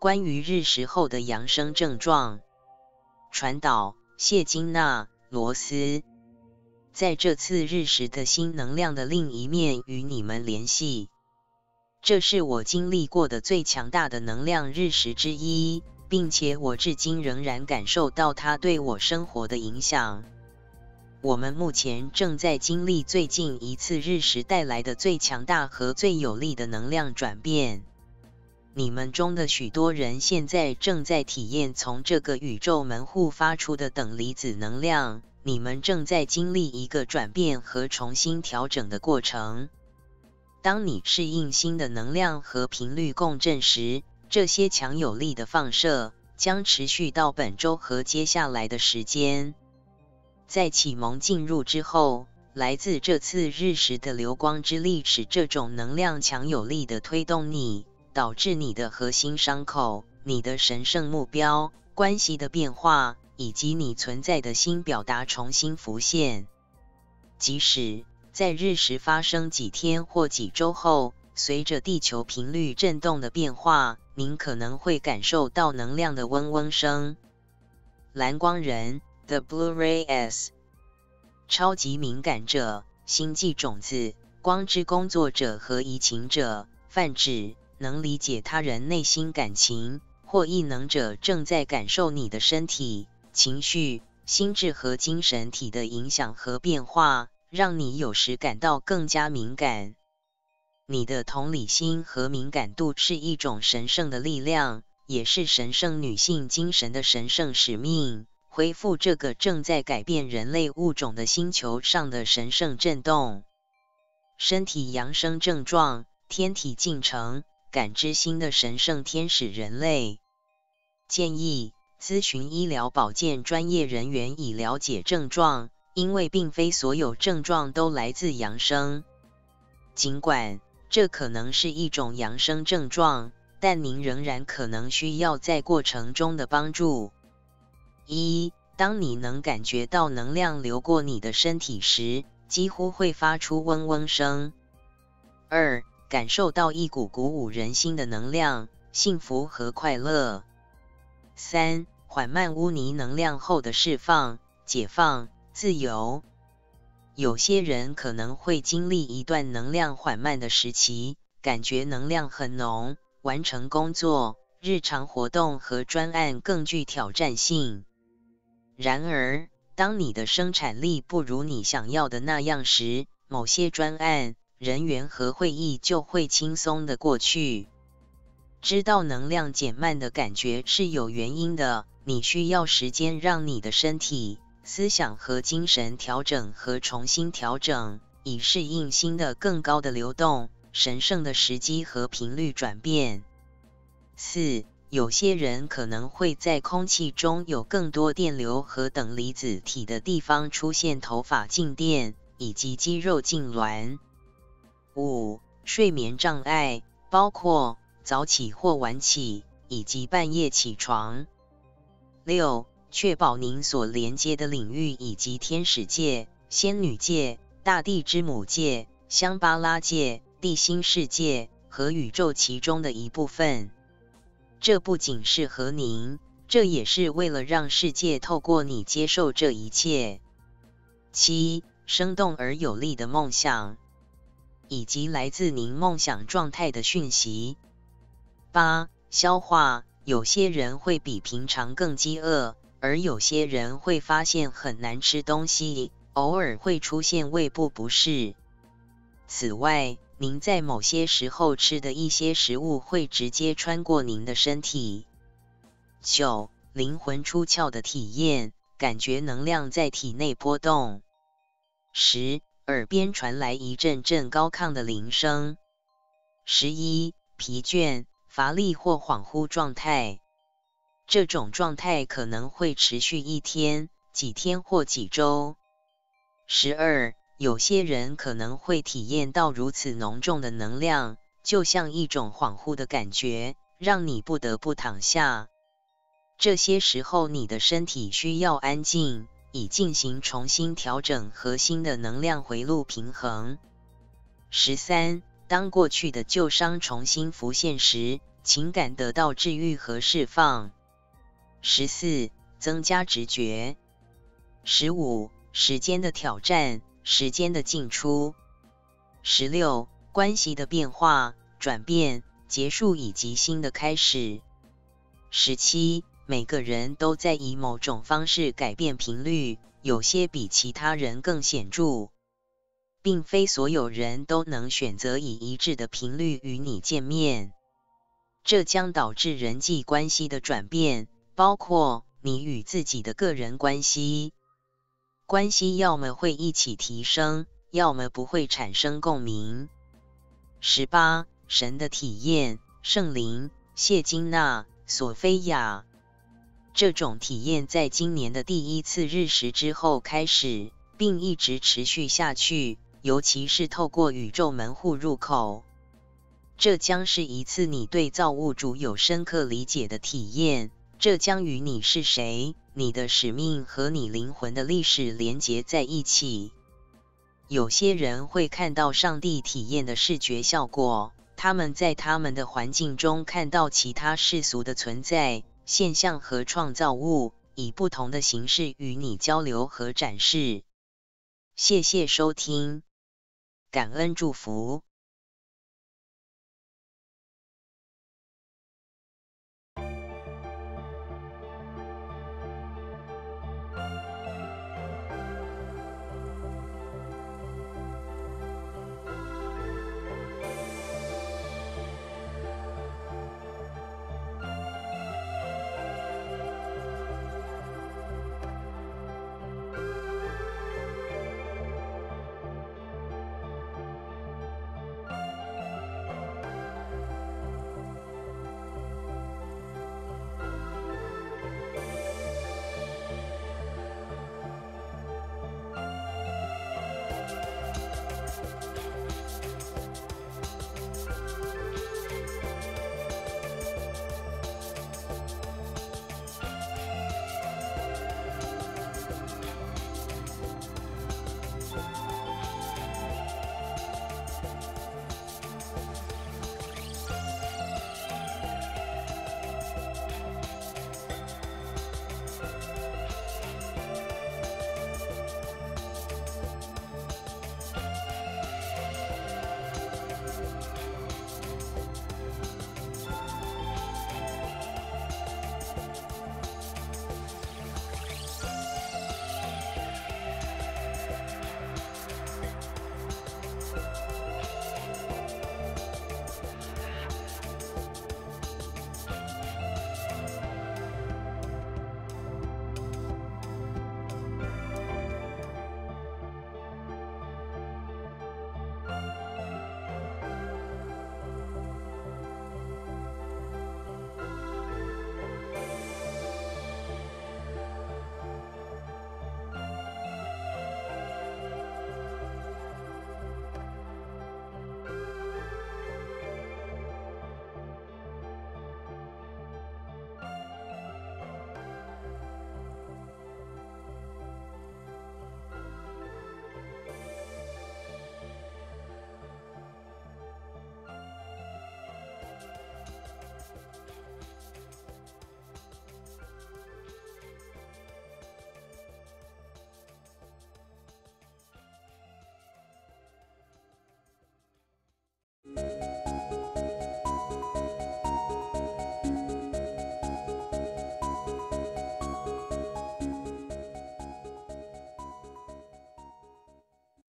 关于日食后的扬升症状。传导：谢金娜、罗斯。在这次日食的新能量的另一面与你们联系。这是我经历过的最强大的能量日食之一，并且我至今仍然感受到它对我生活的影响。我们目前正在经历最近一次日食带来的最强大和最有力的能量转变。你们中的许多人现在正在体验从这个宇宙门户发出的等离子能量。你们正在经历一个转变和重新调整的过程。当你适应新的能量和频率共振时，这些强有力的放射将持续到本周和接下来的时间。在启蒙进入之后，来自这次日食的流光之力使这种能量强有力的推动你，导致你的核心伤口、你的神圣目标关系的变化，以及你存在的新表达重新浮现。即使在日食发生几天或几周后，随着地球频率振动的变化，您可能会感受到能量的嗡嗡声。蓝光人 The Blue Rays） 超级敏感者、星际种子、光之工作者和移情者，泛指能理解他人内心感情或异能者正在感受你的身体、情绪、心智和精神体的影响和变化。让你有时感到更加敏感。你的同理心和敏感度是一种神圣的力量，也是神圣女性精神的神圣使命。恢复这个正在改变人类物种的星球上的神圣震动。身体扬升症状：天体进程，感知新的神圣天使人类。建议咨询医疗保健专业人员以了解症状。因为并非所有症状都来自扬声，尽管这可能是一种扬声症状，但您仍然可能需要在过程中的帮助。一，当你能感觉到能量流过你的身体时，几乎会发出嗡嗡声。二，感受到一股鼓舞人心的能量，幸福和快乐。三，缓慢污泥能量后的释放、解放。自由。有些人可能会经历一段能量缓慢的时期，感觉能量很浓，完成工作、日常活动和专案更具挑战性。然而，当你的生产力不如你想要的那样时，某些专案、人员和会议就会轻松的过去。知道能量减慢的感觉是有原因的，你需要时间让你的身体。思想和精神调整和重新调整，以适应新的更高的流动、神圣的时机和频率转变。四，有些人可能会在空气中有更多电流和等离子体的地方出现头发静电以及肌肉痉挛。五，睡眠障碍包括早起或晚起以及半夜起床。六。确保您所连接的领域以及天使界、仙女界、大地之母界、香巴拉界、地心世界和宇宙其中的一部分。这不仅适合您，这也是为了让世界透过你接受这一切。七，生动而有力的梦想，以及来自您梦想状态的讯息。八，消化，有些人会比平常更饥饿。而有些人会发现很难吃东西，偶尔会出现胃部不适。此外，您在某些时候吃的一些食物会直接穿过您的身体。九、灵魂出窍的体验，感觉能量在体内波动。十、耳边传来一阵阵高亢的铃声。十一、疲倦、乏力或恍惚状态。这种状态可能会持续一天、几天或几周。十二，有些人可能会体验到如此浓重的能量，就像一种恍惚的感觉，让你不得不躺下。这些时候，你的身体需要安静，以进行重新调整核心的能量回路平衡。十三，当过去的旧伤重新浮现时。情感得到治愈和释放。十四，增加直觉。十五，时间的挑战，时间的进出。十六，关系的变化、转变、结束以及新的开始。十七，每个人都在以某种方式改变频率，有些比其他人更显著，并非所有人都能选择以一致的频率与你见面。这将导致人际关系的转变，包括你与自己的个人关系。关系要么会一起提升，要么不会产生共鸣。十八，神的体验，圣灵，谢金娜。索菲亚，这种体验在今年的第一次日食之后开始，并一直持续下去，尤其是透过宇宙门户入口。这将是一次你对造物主有深刻理解的体验。这将与你是谁、你的使命和你灵魂的历史连结在一起。有些人会看到上帝体验的视觉效果。他们在他们的环境中看到其他世俗的存在、现象和创造物，以不同的形式与你交流和展示。谢谢收听，感恩祝福。